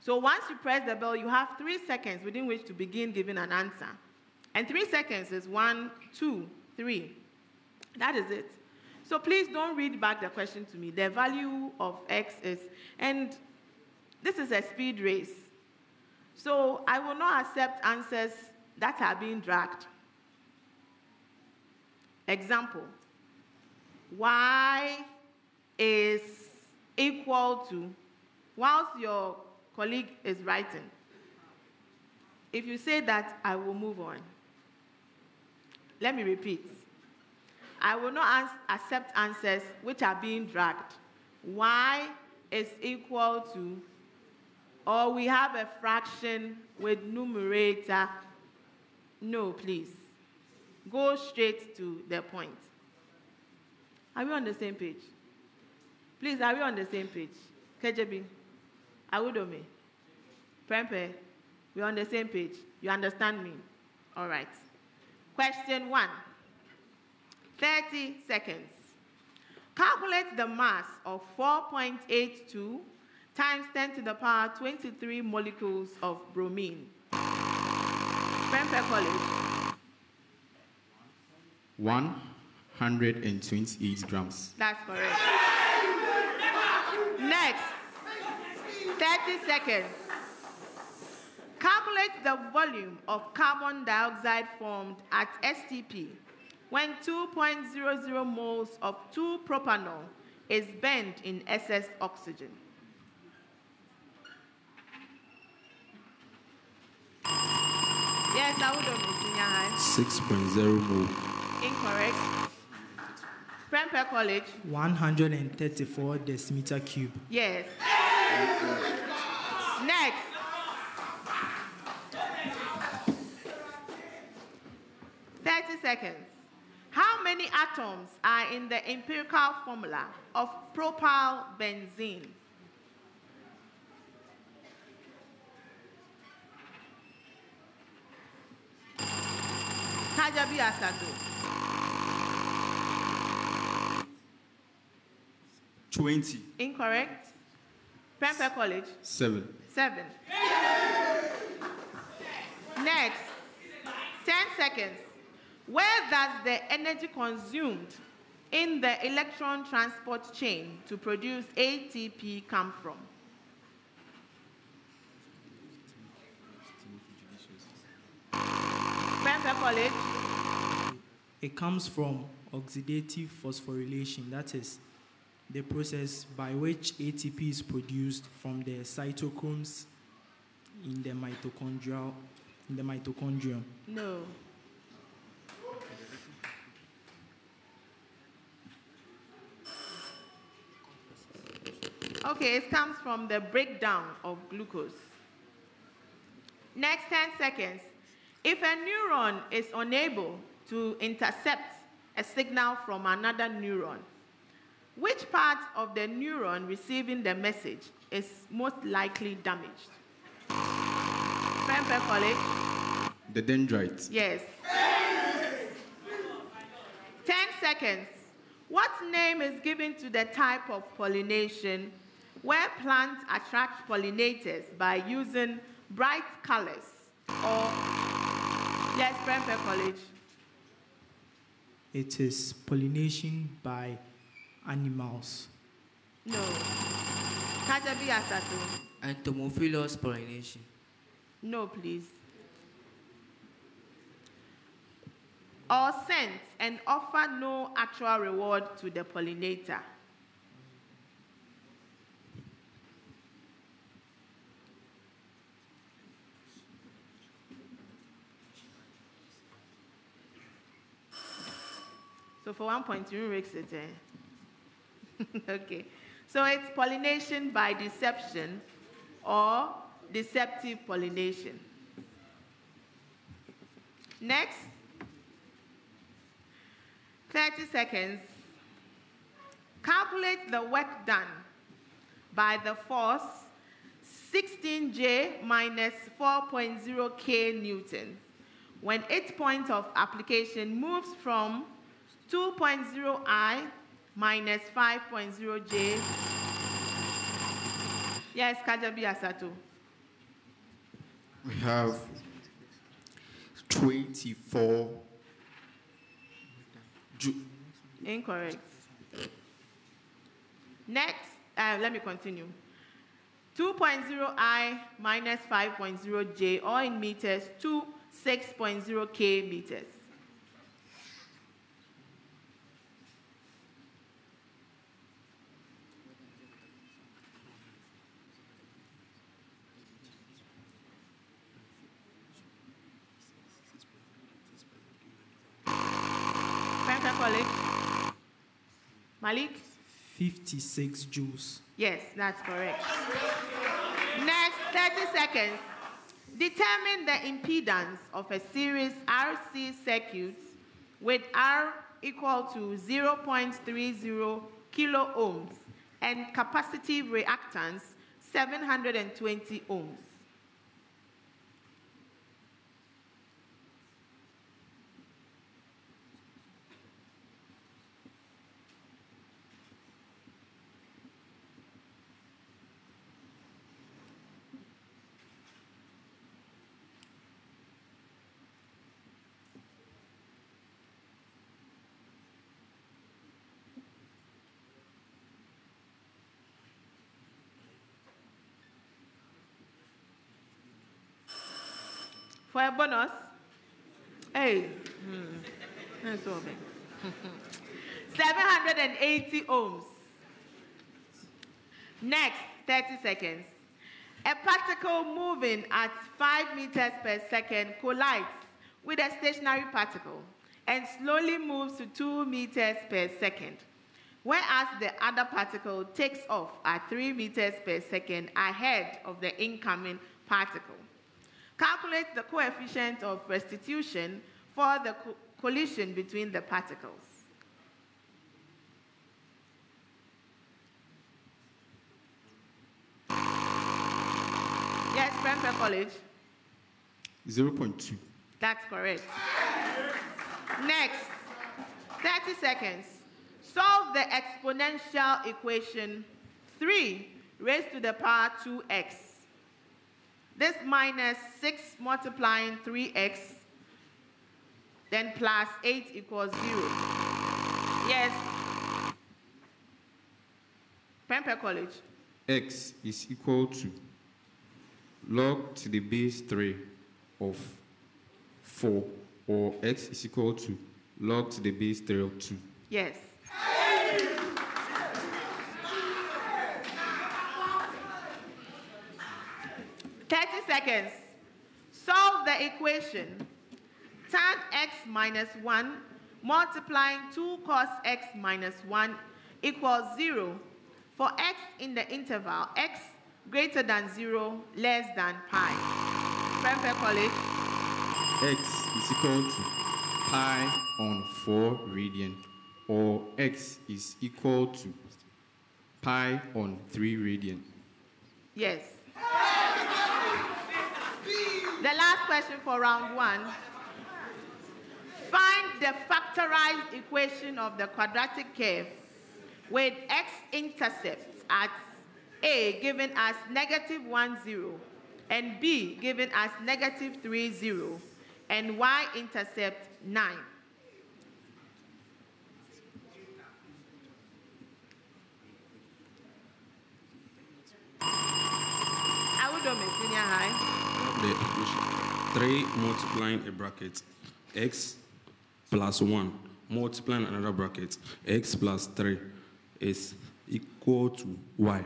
So once you press the bell, you have three seconds within which to begin giving an answer. And three seconds is one, two, three. That is it. So please don't read back the question to me. The value of x is, and this is a speed race. So I will not accept answers that are being dragged. Example y is equal to, whilst your colleague is writing, if you say that, I will move on. Let me repeat. I will not accept answers which are being dragged. Y is equal to, or we have a fraction with numerator. No, please. Go straight to the point. Are we on the same page? Please, are we on the same page? KJB, Awudome, Prempeh, we're on the same page. You understand me? All right. Question one 30 seconds. Calculate the mass of 4.82 times 10 to the power 23 molecules of bromine. Prempeh College. 128 grams. That's correct. Next, 30 seconds. Calculate the volume of carbon dioxide formed at STP when 2.00 moles of 2-propanol is burned in excess oxygen. Yes, I would have 6.0 mole. Incorrect. Prempeh College. 134 decimeter cube. Yes. Next. Thirty seconds. How many atoms are in the empirical formula of propyl benzene? Kadjebi Asato. 20. Incorrect. Prempeh College. 7. Seven. Next. 10 seconds. Where does the energy consumed in the electron transport chain to produce ATP come from? Prempeh College. It comes from oxidative phosphorylation, that is, the process by which ATP is produced from the cytochromes in the mitochondrial in the mitochondrium. No. Okay, it comes from the breakdown of glucose. Next 10 seconds. If a neuron is unable to intercept a signal from another neuron, which part of the neuron receiving the message is most likely damaged? Prempeh College. The dendrites. Yes. 10 seconds. What name is given to the type of pollination where plants attract pollinators by using bright colors or yes, Prempeh College? It is pollination by animals. No. Kadjebi Asato? Entomophilous pollination. No, please. Or scent and offer no actual reward to the pollinator. So for one point, you makes it. Eh? okay. So it's pollination by deception or deceptive pollination. Next, 30 seconds. Calculate the work done by the force 16J minus 4.0 K newtons when its point of application moves from 2.0 I minus 5.0 J. Yes, Kadjebi Asato. We have 24. Ju- Incorrect. Next, uh, let me continue. 2.0i minus 5.0j, or in meters, 2 6.0k meters. Malik? 56 joules. Yes, that's correct. Next, 30 seconds. Determine the impedance of a series RC circuit with R equal to 0.30 kilo ohms and capacitive reactance 720 ohms. For a bonus, hey, hmm, big. 780 ohms. Next, 30 seconds. A particle moving at 5 meters per second collides with a stationary particle and slowly moves to 2 meters per second, whereas the other particle takes off at 3 meters per second ahead of the incoming particle. Calculate the coefficient of restitution for the co- collision between the particles. Yes, Prempeh College. 0.2. That's correct. Next, 30 seconds. Solve the exponential equation 3 raised to the power 2x. This minus 6 multiplying 3x, then plus 8 equals 0. Yes. Prempeh College. X is equal to log to the base 3 of 4, or x is equal to log to the base 3 of 2. Yes. Thirty seconds. Solve the equation. Tan x minus 1 multiplying 2 cos x minus 1 equals 0 for x in the interval x greater than 0 less than pi. Prempeh College. x is equal to pi on 4 radian, or x is equal to pi on 3 radian. Yes. The last question for round one. Find the factorized equation of the quadratic curve with x-intercepts at a given as negative 1, 0, and b given as negative 3, 0, and y-intercept 9. Awudome Senior High. The equation 3 multiplying a bracket x plus 1 multiplying another bracket x plus 3 is equal to y.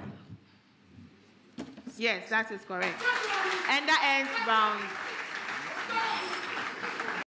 Yes, that is correct. And that ends round